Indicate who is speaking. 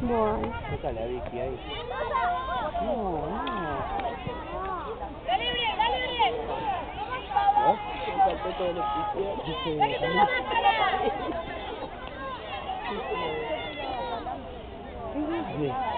Speaker 1: Bueno.
Speaker 2: Tócale a Vicky ahí. No, no.
Speaker 3: ¡Dale libre, dale libre!
Speaker 2: ¿Ves?